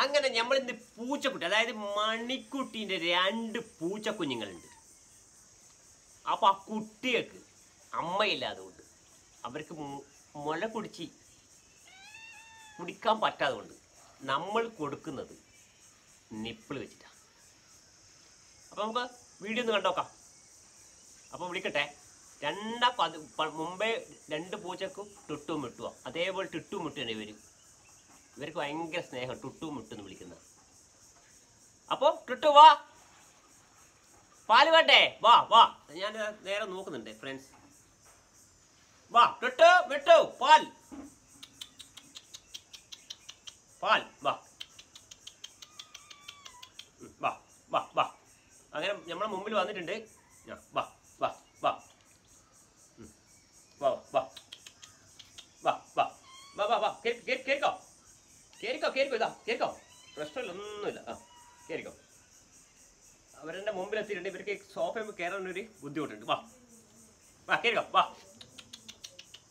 അങ്ങനെ നമ്മൾ ഇന്ന് പൂച്ചക്കുട്ടി അതായത് മണിക്കുട്ടീന്റെ രണ്ട് പൂച്ചക്കുഞ്ഞുങ്ങളുണ്ട്. അപ്പോൾ ആ കുട്ടികൾക്ക് അമ്മയില്ലാതെ കൊണ്ട് അവർക്ക് മുല കുടിച്ച് കുടിക്കാൻ പറ്റാതെ കൊണ്ട് നമ്മൾ കൊടുക്കുന്നത് നിപ്പിൾ വെച്ചിട്ടാണ് അപ്പോൾ നമുക്ക് വീഡിയോ ഒന്ന് കണ്ടോക്കാം. അപ്പോൾ വിളിക്കട്ടെ. രണ്ടാ മുമ്പേ രണ്ട് പൂച്ചക്കും ടിട്ടും മിട്ടുക അതേപോലെ ടിട്ടും മിട്ടു തന്നെ വരും. ഇവർക്ക് ഭയങ്കര സ്നേഹം ടുട്ടു മുട്ടെന്ന് വിളിക്കുന്ന. അപ്പോ ടുട്ടു വാ. പാൽ വേണ്ടേ? വാ വാ. ഞാൻ നേരെ നോക്കുന്നുണ്ട് ഫ്രണ്ട്സ് വാ ടുട്ടു വിട്ടു പാൽ. പാൽ വാ. വാ വാ വാ. അങ്ങനെ നമ്മളെ മുമ്പിൽ വന്നിട്ടുണ്ട്. വാ വാ വാ. വാ വാ വാ. വാ വാ. വാ വാ കേറി കയറിക്കോ കേറിക്കോ ഇതാ കേറിക്കോ. പ്രശ്നമില്ല ഒന്നുമില്ല ആ കയറിക്കോ അവരെന്റെ മുമ്പിലെത്തിയിട്ടുണ്ട്. ഇവർക്ക് സോഫയിൽ കയറാൻ ഒരു ബുദ്ധിമുട്ടുണ്ട്. വാ. വാ കേറിക്കോ വാ.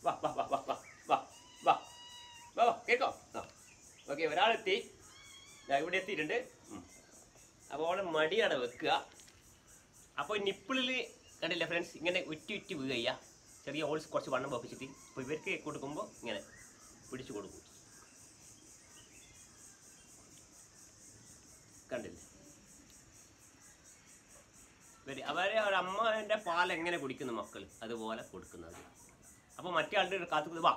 വാ വാ വാ വാ വാ വാ വാ. വാ വാ ആ ഓക്കെ ഒരാളെത്തി. ഇവിടെ എത്തിയിട്ടുണ്ട്. അപ്പോൾ അവിടെ മടിയാണ് വെക്കുക. അപ്പോൾ നിപ്പിളിൽ കണ്ടില്ലേ ഫ്രണ്ട്സ് ഇങ്ങനെ ഉറ്റി ഉറ്റി വീഴുക. ചെറിയ ഹോൾസ് കുറച്ച് വണ്ണം പൊപ്പിച്ചിട്ട് അപ്പോൾ ഇവർക്ക് കൊടുക്കുമ്പോൾ ഇങ്ങനെ പിടിച്ചു കൊടുക്കും കണ്ടില്ലേ ഇവർ അവരെ ഒരു അമ്മേന്റെ പാൽ എങ്ങനെ കുടിക്കുന്നു മക്കൾ? അതുപോലെ കൊടുക്കുന്നത്. അപ്പോൾ മറ്റേ ആളുടെ കാത്തു വാ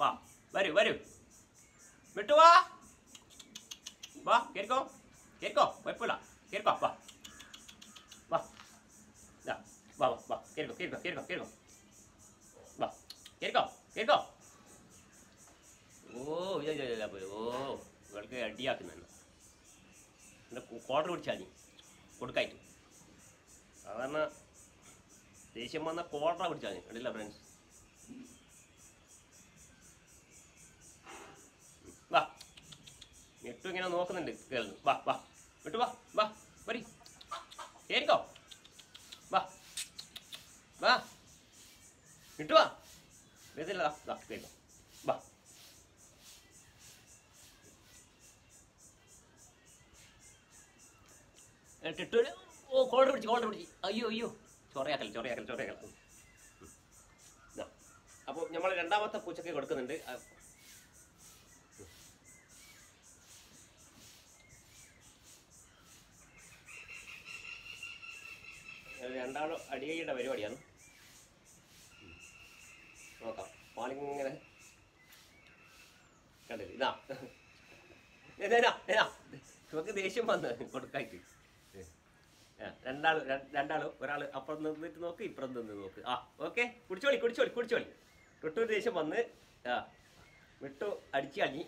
വാ വരൂ വരൂ. വിട്ടു വാ. വാ കേൾക്കോ കേൾക്കോ കുഴപ്പമില്ല. കേൾക്കോ വാ. വാ. വാ വാ കേൾക്കോ കേൾക്കോ കേൾക്കോ കേൾക്കോ വാ കേൾക്കോ കേൾക്കോ ഓ ഇല്ല. ഓ ഇവൾക്ക് അടിയാക്കുന്നു കോട്ടർ പിടിച്ചാൽ മതി. കൊടുക്കായിട്ട്. സാധാരണ ദേഷ്യം വന്ന കോട്ട പിടിച്ചാൽ കണ്ടില്ല ഫ്രണ്ട്സ് വാ. മിട്ടു ഇങ്ങനെ നോക്കുന്നുണ്ട് കേൾന്ന്. വാ വാ. മിട്ടു വാ വാ. വരി. കേറിക്കോ. വാ. വാ. മിട്ടു വാ. ദാ, ദാ കേൾക്കോ വാ. ടിട്ടൂര് ഓ കോളർ പിടിച്ച് കോളർ പിടിച്ച്. അയ്യോ അയ്യോ. ചൊറയാക്കൽ ചൊറയാക്കൽ ചൊറയാക്കൽ അപ്പോൾ നമ്മൾ രണ്ടാമത്തെ പൂച്ചക്ക് കൊടുക്കുന്നുണ്ട്. രണ്ടാളോ അടികയുടെ പരിപാടിയാണ്. നോക്കാം. പാലിങ്ങനെ കണ്ടില്ല? ഇതാ. ഇതാ, ഇതാ. നമുക്ക് ദേഷ്യം വന്ന് കൊടുക്കായിട്ട്. രണ്ടാളും രണ്ടാളും ഒരാൾ അപ്പുറം നിന്നിട്ട് നോക്ക് ഇപ്പുറം നിന്ന് നോക്ക്. ആ ഓക്കെ കുടിച്ചോളി കുടിച്ചോളി കുടിച്ചോളി. വിട്ടു ദേഷ്യം വന്ന് ആ വിട്ടു അടിച്ച് കളഞ്ഞി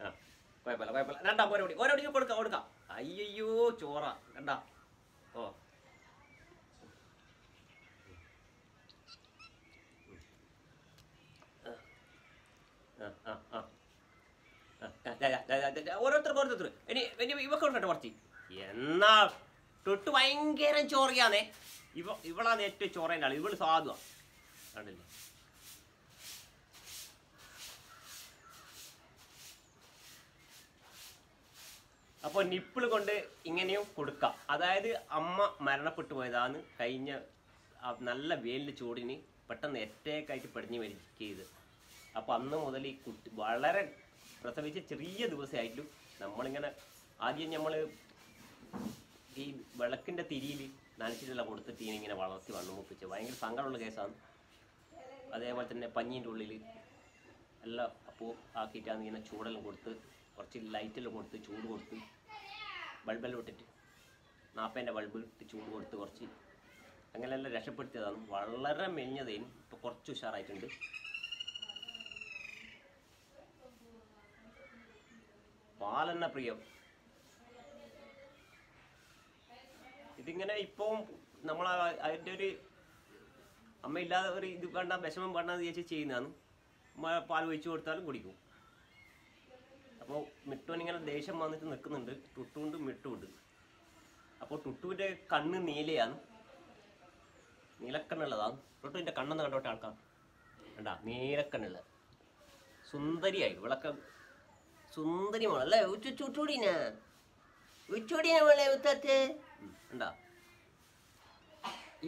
ആ കുഴപ്പമില്ല കുഴപ്പമില്ല രണ്ടാം ഓരോടി ഓരോടി കൊടുക്കാം കൊടുക്കാം അയ്യോ ചോറ രണ്ടാ. ഓ. ഓരോരുത്തർ ഓരോരുത്തർ ഇനി ഇവക്കൊണ്ടോ കുറച്ച്. എന്നാ തൊട്ട് ഭയങ്കര ചോറിയാന്നേ ഇവ ഇവളാണ് ഏറ്റവും ചോറേന്റെ ആൾ. ഇവൾ സാധുവാ. കണ്ടില്ലേ? അപ്പോൾ നിപ്പിൾ കൊണ്ട് ഇങ്ങനെയും കൊടുക്കാം. അതായത് അമ്മ മരണപ്പെട്ടു പോയതാണ് കഴിഞ്ഞ നല്ല വേലിന്റെ ചൂടിന് പെട്ടെന്ന് എറ്റേക്കായിട്ട് പെടിഞ്ഞു മരിക്കുകയത് അപ്പോൾ അന്ന് മുതൽ ഈ കുട്ടി വളരെ പ്രസവിച്ച ചെറിയ ദിവസമായിട്ടും നമ്മളിങ്ങനെ ആദ്യം നമ്മൾ ഈ വിളക്കിന്റെ തിരിയിൽ നനച്ചിട്ടുള്ള കൊടുത്തിട്ട് ഇങ്ങനെ വളർത്തി വണ്ണം മുപ്പിച്ച്. ഭയങ്കര സങ്കടമുള്ള കേസാണ്. അതേപോലെ തന്നെ പഞ്ഞീന്റെ ഉള്ളിൽ എല്ലാം അപ്പോൾ ആക്കിയിട്ടാണ് ഇങ്ങനെ ചൂടെല്ലാം കൊടുത്ത് കുറച്ച് ലൈറ്റെല്ലാം കൊടുത്ത് ചൂട് കൊടുത്ത് ബൾബെല്ലാം ഇട്ടിട്ട് നാപ്പേന്റെ ബൾബ് ഇട്ട് ചൂട് കൊടുത്ത് കുറച്ച് അങ്ങനെയെല്ലാം രക്ഷപ്പെടുത്തിയതാണ്. വളരെ മെലിഞ്ഞതേനും ഇപ്പോൾ കുറച്ച് ഉഷാറായിട്ടുണ്ട്. പാലെന്ന പ്രിയം. ഇതിങ്ങനെ ഇപ്പം നമ്മൾ അതിന്റെ ഒരു അമ്മ അമ്മയില്ലാതെ ഒരു ഇത് വേണ്ട വിഷമം വേണ്ടെന്ന് ചോദിച്ചാൽ ചെയ്യുന്നതാണ്. പാൽ ഒഴിച്ചു കൊടുത്താലും കുടിക്കും. അപ്പോൾ മിട്ടുവിന് ഇങ്ങനെ ദേഷ്യം വന്നിട്ട് നിൽക്കുന്നുണ്ട്. ടുട്ടുണ്ട് മിട്ടുണ്ട് അപ്പോൾ ടുട്ടുവിന്റെ കണ്ണ് നീലയാണ്. നീലക്കണ്ണുള്ളതാണ്. ടുട്ടുവിന്റെ കണ്ണെന്ന് കണ്ടോട്ടെ ആൾക്കാർ. കണ്ടാ നീലക്കണ്ണുള്ള. സുന്ദരിയായി. വിളക്ക സുന്ദരി മോളല്ലേ? ഉച്ചൂടീന. ഉച്ചൂടീന മോളെ ഉത്തത്ത് ഉണ്ടാ?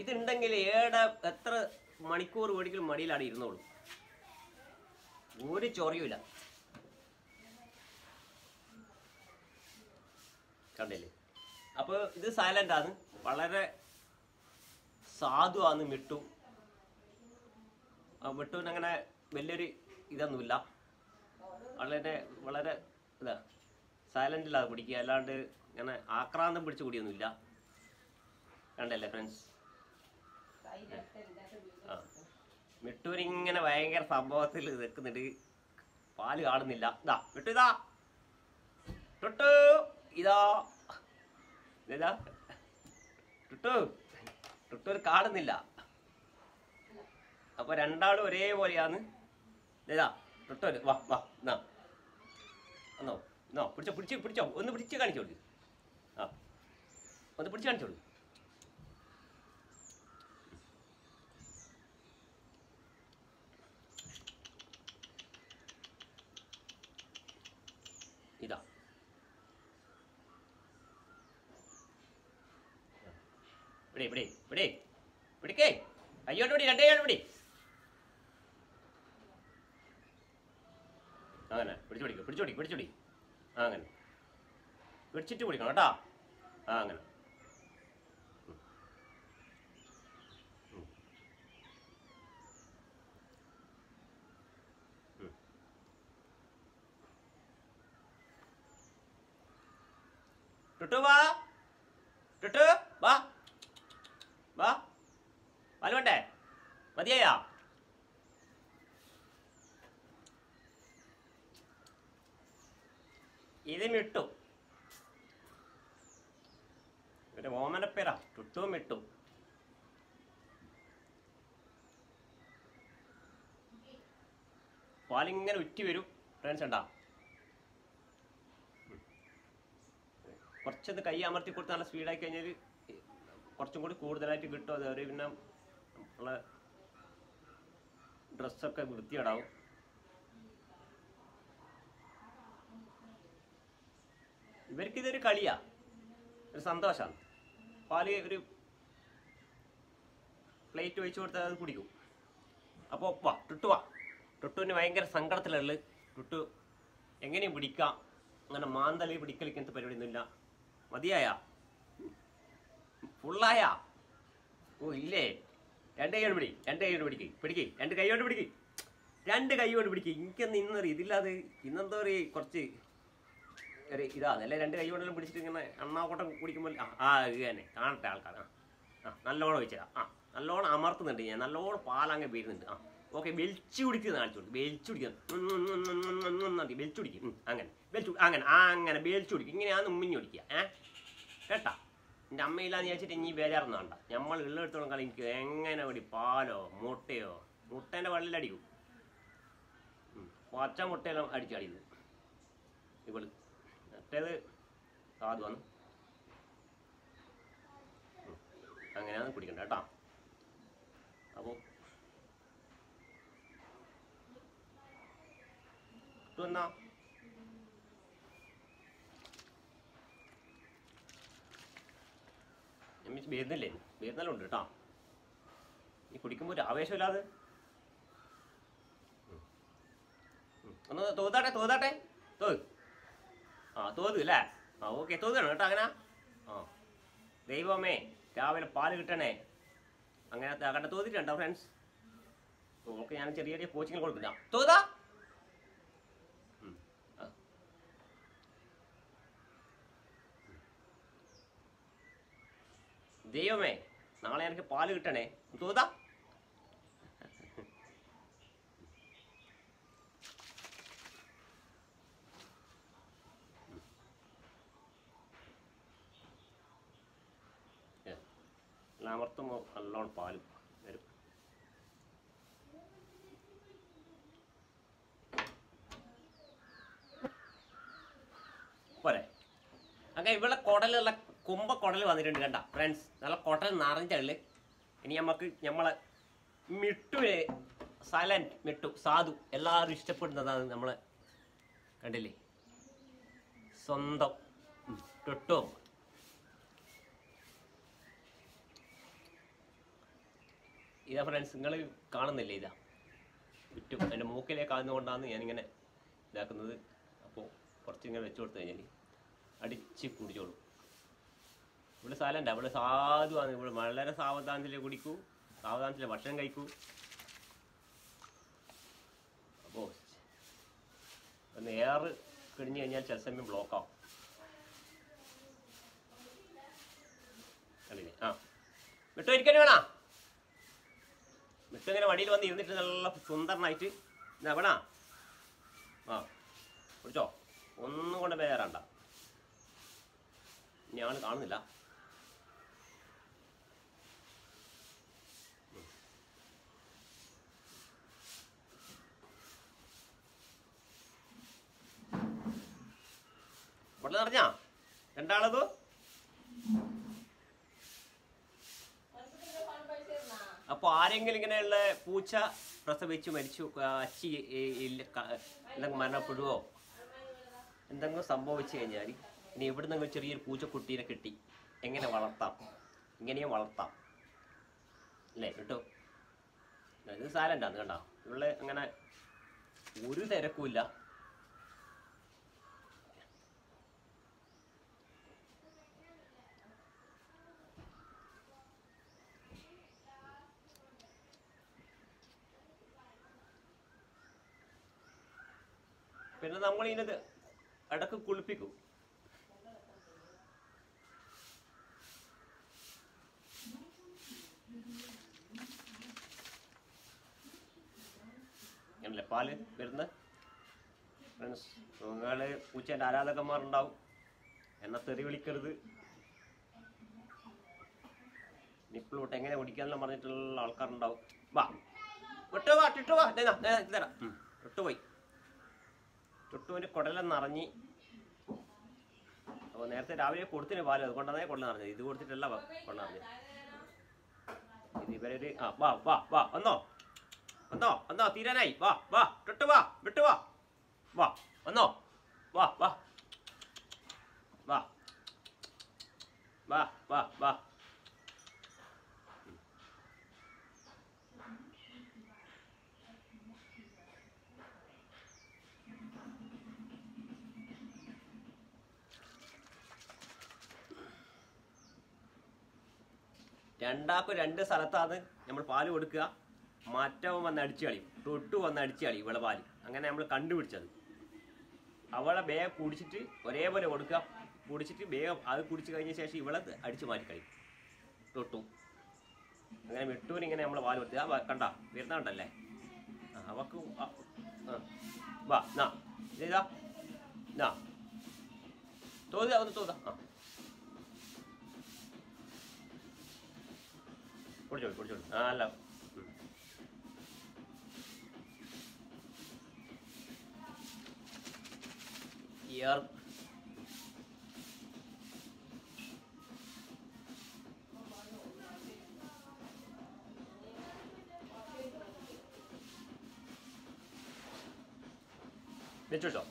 ഇതുണ്ടെങ്കിൽ ഏടെ എത്ര മണിക്കൂർ വേടിക്കലും മടിയിലാണ് ഇരുന്നോളൂ. ഒരു ചൊറിയൂല കണ്ടില്ലേ? അപ്പോൾ ഇത് സൈലന്റ് ആണ്. വളരെ സാധുവാണ് മിട്ടു. മിട്ടുവിന് അങ്ങനെ വലിയൊരു ഇതൊന്നുമില്ല. വളരെ വളരെ ഇതാ സൈലന്റിലാണ് പിടിക്കുക. അല്ലാണ്ട് ഇങ്ങനെ ആക്രാന്തം പിടിച്ചു കൂടിയൊന്നുമില്ല. കണ്ടല്ലേ ഫ്രണ്ട്സ് ആ. മിട്ടൂരിങ്ങനെ ഭയങ്കര സംഭവത്തിൽ നിൽക്കുന്നുണ്ട്. പാൽ കാണുന്നില്ല. ഇതാ മിട്ടു ഇതാ. ടുട്ടു ഇതാ. ഇതാ ടുട്ടു ടുട്ടൂർ കാണുന്നില്ല. അപ്പൊ രണ്ടാളും ഒരേപോലെയാണ് ഇതാ ടുട്ടൂർ വാ വാ എന്നാ എന്നോ എന്നോ പിടിച്ചോ പിടിച്ചോ പിടിച്ചോ. ഒന്ന് പിടിച്ച് കാണിച്ചോളൂ. ആ. ഒന്ന് പിടിച്ച് കാണിച്ചോളൂ ഇതാ ഇവിടെ ഇവിടെ ഇവിടെ. പിടിക്കേ അയ്യോട്ട് പിടി രണ്ടേ പിടി. അങ്ങനെ പിടിച്ചു പിടിക്കും പിടിച്ചു പിടിക്കും പിടിച്ചു പിടി അങ്ങനെ. പിടിച്ചിട്ട് പിടിക്കണം കേട്ടോ. ആ അങ്ങനെ. ടുട്ടു ടുട്ടു വാ വാ പാൽ വേണ്ടേ മതിയായാ? ഇത് മിട്ടു. ഇവരുടെ ഓമനപ്പേരാ ടുട്ടു മിട്ടു. പാലിങ്ങനെ ഉറ്റി വരും. ഫ്രണ്ട്സ് ഉണ്ടാ? കുറച്ചത് കൈ അമർത്തി കൊടുത്ത് നല്ല സ്പീഡാക്കി കഴിഞ്ഞാൽ കുറച്ചും കൂടി കൂടുതലായിട്ട് കിട്ടും. അത് അവർ പിന്നെ നമ്മളെ ഡ്രസ്സൊക്കെ വൃത്തികേടാവും. ഇവർക്ക് ഇതൊരു കളിയാ. ഒരു സന്തോഷമാണ് പാൽ ഒരു പ്ലേറ്റ് ഒഴിച്ചു കൊടുത്താൽ അത് കുടിക്കും. അപ്പോൾ വാ ടുട്ടു വാ. ടുട്ടുവിന് ഭയങ്കര സങ്കടത്തിലുള്ളത്. ടുട്ടു എങ്ങനെയും പിടിക്കാം. അങ്ങനെ മാന്തളി പിടിക്കൽ ഇങ്ങനത്തെ പരിപാടിയൊന്നുമില്ല. മതിയായ? ഫുള്ളായ? ഓ ഇല്ലേ? രണ്ട് കൈ കൊണ്ട് പിടി രണ്ട് കൈ കൊണ്ട് പിടിക്ക് പിടിക്ക്. രണ്ട് കൈ കൊണ്ട് പിടിക്ക്. രണ്ട് കൈ കൊണ്ട് പിടിക്ക്. എനിക്കൊന്നും ഇന്നറി ഇതില്ലാതെ ഇന്നെന്തോ ഒരു കുറച്ച് ഒരു ഇതാണ്. അല്ലേ? രണ്ട് കൈ കൊണ്ടെല്ലാം പിടിച്ചിട്ട് ഇങ്ങനെ എണ്ണാക്കോട്ടം കുടിക്കുമ്പോൾ ആ ഇത് തന്നെ. കാണട്ടെ ആൾക്കാർ ആ ആ നല്ലോണം വെച്ചതാ ആ നല്ലോണം അമർത്തുന്നുണ്ട് ഞാൻ. നല്ലോണം പാലങ്ങ് വീഴുന്നുണ്ട് ആ ഓക്കെ വെളിച്ചു കുടിക്കുന്ന കാണിച്ചു വെളിച്ചു കുടിക്കുന്നത് വെളിച്ചു കുടിക്കും. അങ്ങനെ. വെളിച്ചു അങ്ങനെ. അങ്ങനെ. വെളിച്ചു കുടിക്കും. ഇങ്ങനെയാണ് ഉമ്മിഞ്ഞ് കുടിക്കുക. ഏ? കേട്ടാ? എന്റെ അമ്മയില്ലാന്ന് വിചാരിച്ചിട്ട് ഇനി ബേജാറൊന്നും നമ്മൾ ഉള്ളെടുത്തോളം കളി എനിക്ക് എങ്ങനെ വേണ്ടി പാലോ മുട്ടയോ മുട്ടേന്റെ അടിക്കും. പച്ച മുട്ടയെല്ലാം അടിച്ചടിയത് ഇവൾ മറ്റേത് സാധു വന്നു. അങ്ങനെയാണ് കുടിക്കണ്ട കേട്ടോ. അപ്പോൾ എന്നാ? എമ്മിച്ച് വരുന്നില്ലേ വരുന്നെല്ലാം ഉണ്ട് കേട്ടോ. ഈ കുടിക്കുമ്പോൾ ഒരു ആവേശമില്ലാതെ. ഒന്ന് തോതാട്ടെ തോതാട്ടെ. തോത്. ആ തോത് അല്ലേ? ആ ഓക്കെ തോതാണ് കേട്ടോ അങ്ങനെ. ആ. ദൈവമേ രാവിലെ പാൽ കിട്ടണേ. അങ്ങനെ അങ്ങനെ തോതിട്ടുണ്ടോ ഫ്രണ്ട്സ് ഓക്കെ ഞാൻ ചെറിയ ചെറിയ കോച്ചിങ്ങിൽ കൊടുക്കില്ല തോതാ. ദൈവമേ നാളെ എനിക്ക് പാൽ കിട്ടണേ. തോതാ. അമർത്തുമ്പോൾ നല്ലോണം പാൽ വരും. പോരെ. അങ്ങനെ ഇവിടെ കുടലുള്ള കുമ്പ കുടൽ വന്നിട്ടുണ്ട് കണ്ട ഫ്രണ്ട്സ് നല്ല കുടൽ നിറഞ്ഞുള്ളു ഇനി നമുക്ക് നമ്മളെ മിട്ടുവിനെ സൈലന്റ് മിട്ടു സാധു എല്ലാവരും ഇഷ്ടപ്പെടുന്നതാണ് നമ്മൾ കണ്ടില്ലേ? സ്വന്തം ടൊട്ടോ. ഇതാ ഫ്രണ്ട്സ് നിങ്ങൾ കാണുന്നില്ലേ ഇതാ? മിറ്റു എന്റെ മൂക്കിലേക്ക് ആകുന്നതുകൊണ്ടാണ് ഞാനിങ്ങനെ ഇതാക്കുന്നത്. അപ്പോൾ കുറച്ചിങ്ങനെ വെച്ച് കൊടുത്തു കഴിഞ്ഞാൽ അടിച്ച് കുടിച്ചോളൂ. ഇവിടെ സ്ഥലമുണ്ട്. സാധു സാധുവാണ് ഇവിടെ വളരെ സാവധാനത്തിൽ കുടിക്കൂ. സാവധാനത്തിൽ ഭക്ഷണം കഴിക്കൂ. അപ്പോൾ ഒന്ന് കിഴിഞ്ഞ് കഴിഞ്ഞാൽ ചില സമയം ബ്ലോക്ക് ആവും. കണ്ടില്ലേ? ആ. വിട്ടു ഇങ്ങനെ വടിയിൽ വന്ന് ഇരുന്നിട്ട് നല്ല സുന്ദരനായിട്ട് എന്നാ വേണ? ആ. കുടിച്ചോ? ഒന്നും കൊണ്ട് വേറണ്ട ഇനി ആൾ കാണുന്നില്ല. നിറഞ്ഞാ രണ്ടാളത്? അപ്പോൾ ആരെങ്കിലും ഇങ്ങനെയുള്ള പൂച്ച പ്രസവിച്ചു മരിച്ചു അച്ചി എന്തെങ്കിലും മരണപ്പെടുവോ? എന്തെങ്കിലും സംഭവിച്ചു കഴിഞ്ഞാൽ ഇനി എവിടെ നിന്നെങ്കിലും ചെറിയൊരു പൂച്ചക്കുട്ടീനെ കിട്ടി. എങ്ങനെ വളർത്താം? ഇങ്ങനെയും വളർത്താം. അല്ലേ കേട്ടോ? ഇത് സാലന്റാണ് കണ്ടോ? ഇവിടെ അങ്ങനെ ഒരു തിരക്കുമില്ല. ഇതിനത് ഇടയ്ക്ക് കുളിപ്പിക്കും. അങ്ങനല്ലേ പാൽ വരുന്ന ഫ്രണ്ട്സ് നിങ്ങൾ പൂച്ചേന്റെ ആരാധകന്മാരുണ്ടാവും. എന്നെ തെറി വിളിക്കരുത്. നിപ്പിളോട്ട് എങ്ങനെ ഓടിക്കാന്നെല്ലാം പറഞ്ഞിട്ടുള്ള ആൾക്കാരുണ്ടാവും. വാ വിട്ടു വാ ഇട്ടു വാ. ദേ ദാ, ടിട്ടുവിന്റെ കുടലം നിറഞ്ഞി. അപ്പോൾ നേരത്തെ രാവിലെ കൊടുത്തിന് പാൽ അതുകൊണ്ടാണ് കുടൽ നിറഞ്ഞത്. ഇത് കൊടുത്തിട്ടല്ല കുടൽ നിറഞ്ഞത്. ഇത് ഇവരൊരു ആ വാ വാ വാ വന്നോ. വന്നോ വന്നോ തീരാനായി. വാ വാ ടിട്ടു വാ വിട്ടു വാ. വാ വന്നോ. വാ. വാ. വാ വാ വാ വാ. രണ്ടാക്കും രണ്ട് സ്ഥലത്താണ് നമ്മൾ പാൽ കൊടുക്കുക. മറ്റവൻ വന്ന് അടിച്ചു കളയും. തൊട്ടു വന്ന് അടിച്ചു കളയും ഇവളെ പാൽ അങ്ങനെ നമ്മൾ കണ്ടുപിടിച്ചത്. അവളെ വേഗം കുടിച്ചിട്ട് ഒരേപോലെ കൊടുക്കുക. കുടിച്ചിട്ട് വേഗം അത് കുടിച്ചു കഴിഞ്ഞ ശേഷം ഇവളെ അടിച്ചു മാറ്റി കളയും. തൊട്ടു. അങ്ങനെ വിട്ടൂരിങ്ങനെ നമ്മൾ പാൽ കൊടുത്തു. ആ, കണ്ട? വരുന്നുണ്ടല്ലേ അവക്ക്. വാ നാ. ഇതാ നാ. തോന്നുക ഒന്ന് തോന്നുക ആ. കുടിച്ചോളൂ കുടിച്ചോളൂ ആ അല്ല ഉം. ഇയർ വെച്ചോ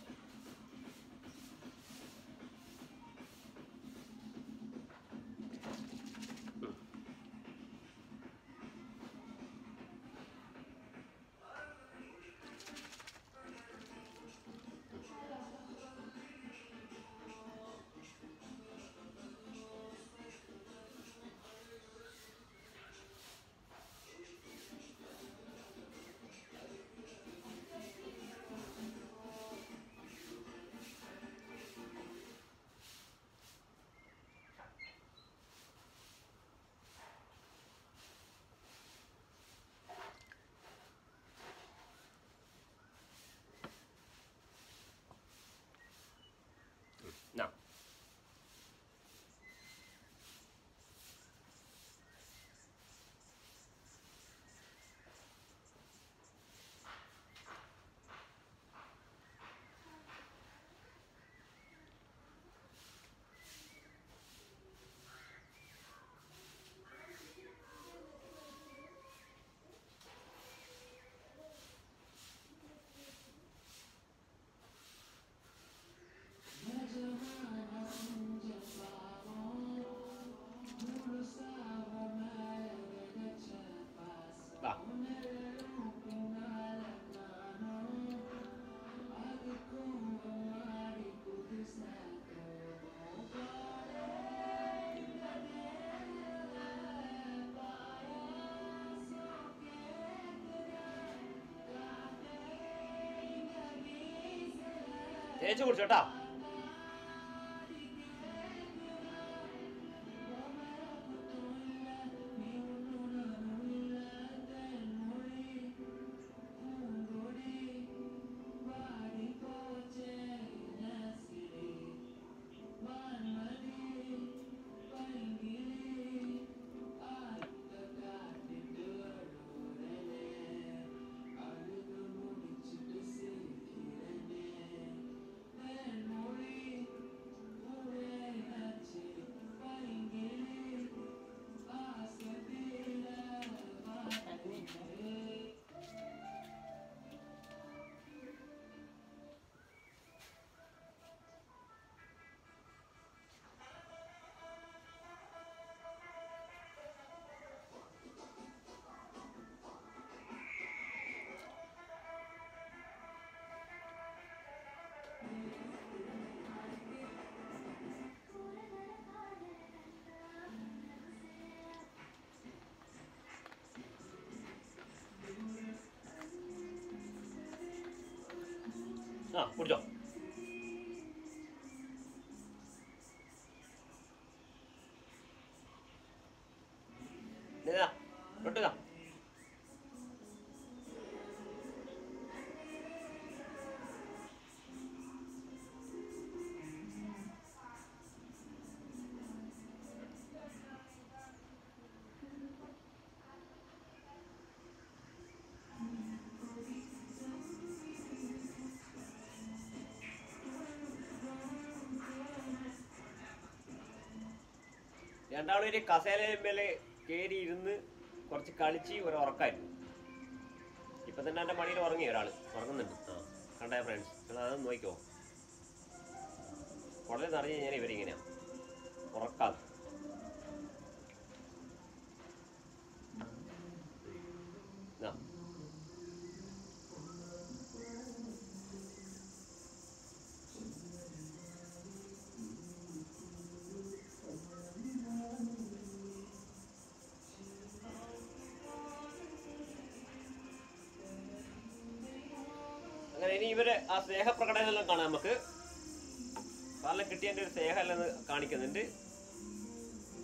തേച്ച് കുടിച്ചു കേട്ടാ ആ കുടിച്ചോ ഇതാ രണ്ടാളും ഒരു കസേലയിന്മേൽ കയറി ഇരുന്ന് കുറച്ച് കളിച്ച് ഒരു ഉറക്കായിരുന്നു. ഇപ്പൊ തന്നെ എന്റെ മണിയിൽ ഉറങ്ങി ഒരാൾ. ഉറങ്ങുന്നുണ്ട്. ആ. കണ്ടായ ഫ്രണ്ട്സ് നിങ്ങൾ അതൊന്ന് നോക്കിക്കോ. കുടലിൽ നിറഞ്ഞു കഴിഞ്ഞാൽ ഇവരിങ്ങനെയാ. ഉറക്കാതെ ഇവർ ആ സ്നേഹപ്രകടനമെല്ലാം കാണാം നമുക്ക്. കാരണം കിട്ടിയതിന്റെ ഒരു സ്നേഹമെല്ലാം കാണിക്കുന്നുണ്ട്.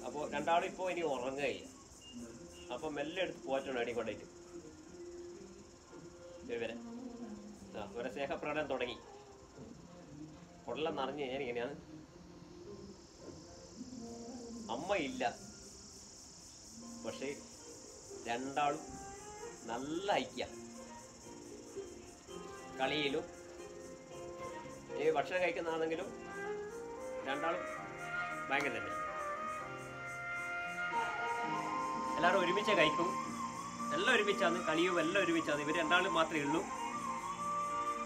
അപ്പോൾ രണ്ടാളും ഇപ്പോൾ ഇനി ഉറങ്ങുകയില്ല. അപ്പോൾ മെല്ലെ എടുത്ത് പോറ്റണം അടി കൊണ്ടായിട്ട്. ഇവരെ. ആ ഇവരെ സ്നേഹപ്രകടനം തുടങ്ങി. പൊള്ളം നിറഞ്ഞു കഴിഞ്ഞാൽ ഇങ്ങനെയാണ് അമ്മ ഇല്ല പക്ഷേ രണ്ടാളും നല്ല ഐക്യ. കളിയിലും ഈ ഭക്ഷണം കഴിക്കുന്നതാണെങ്കിലും രണ്ടാളും ഭയങ്കര തന്നെ. എല്ലാവരും ഒരുമിച്ച് കഴിക്കും. എല്ലാം ഒരുമിച്ചാണ് കളിയും എല്ലാം ഒരുമിച്ചാണ് ഇവർ രണ്ടാളും മാത്രമേ ഉള്ളൂ.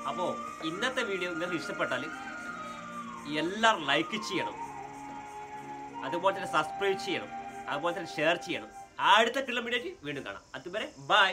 അപ്പോൾ ഇന്നത്തെ വീഡിയോ നിങ്ങൾക്ക് ഇഷ്ടപ്പെട്ടാൽ എല്ലാവരും ലൈക്ക് ചെയ്യണം. അതുപോലെ തന്നെ സബ്സ്ക്രൈബ് ചെയ്യണം. അതുപോലെ തന്നെ ഷെയർ ചെയ്യണം. അടുത്ത കിലോമീറ്റർ വീണ്ടും കാണാം. അതുവരെ ബൈ